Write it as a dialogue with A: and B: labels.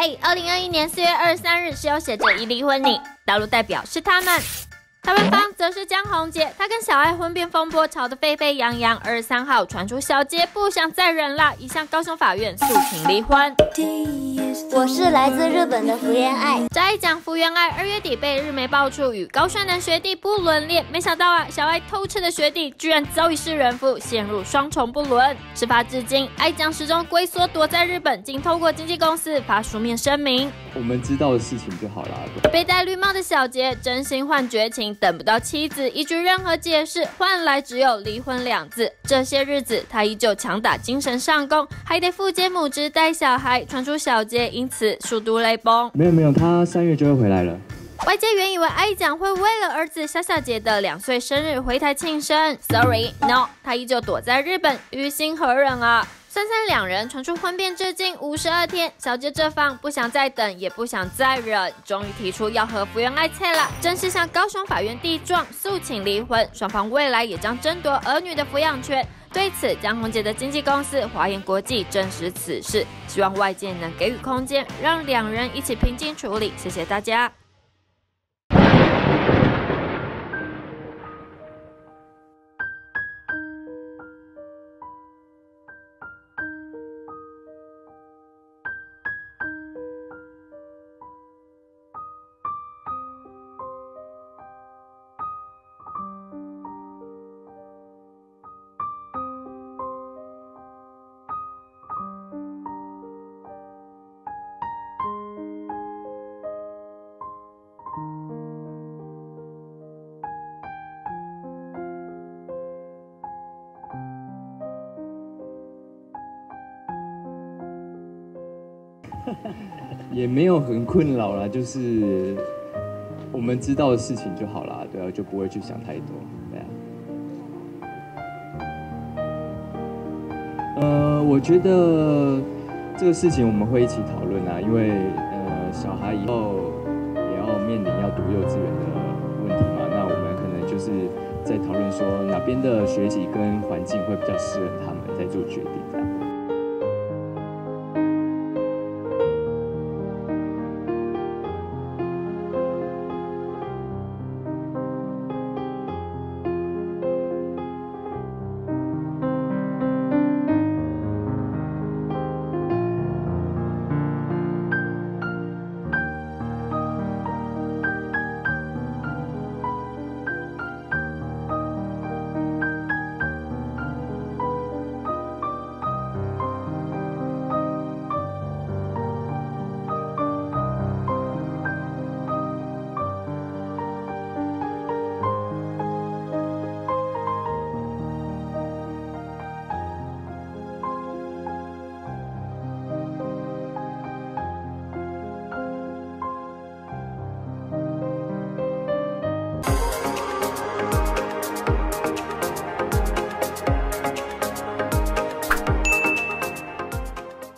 A: 哎，二零二一年四月二十三日是有写着已离婚你，大陆代表是他们。台湾方则是江宏杰，他跟小爱婚变风波吵得沸沸扬扬。二十三号传出小杰不想再忍了，已向高雄法院诉请离婚。
B: 我是来自日本的福原爱。
A: 再讲福原爱，二月底被日媒爆出与高帅男学弟不伦恋，没想到啊，小爱偷吃的学弟居然早已是人夫，陷入双重不伦。事发至今，爱将始终龟缩躲在日本，仅透过经纪公司发书面声明。
C: 我们知道的事情就好了。
A: 被戴绿帽的小杰真心换绝情。等不到妻子一句任何解释，换来只有离婚两字。这些日子，他依旧强打精神上工，还得父接母职带小孩。传出小杰因此数度泪崩。
C: 没有没有，他三月就会回来了。
A: 外界原以为艾蒋会为了儿子小小杰的两岁生日回台庆生，Sorry，No，他依旧躲在日本，于心何忍啊？三三两人传出婚变至今五十二天，小杰这方不想再等，也不想再忍，终于提出要和福原爱切了，正式向高雄法院递状诉请离婚，双方未来也将争夺儿女的抚养权。对此，江宏杰的经纪公司华研国际证实此事，希望外界能给予空间，让两人一起平静处理。谢谢大家。
C: 也没有很困扰啦，就是我们知道的事情就好啦，对啊，就不会去想太多，对啊。呃，我觉得这个事情我们会一起讨论啊，因为呃，小孩以后也要面临要读幼稚园的问题嘛，那我们可能就是在讨论说哪边的学习跟环境会比较适合他们，在做决定这样。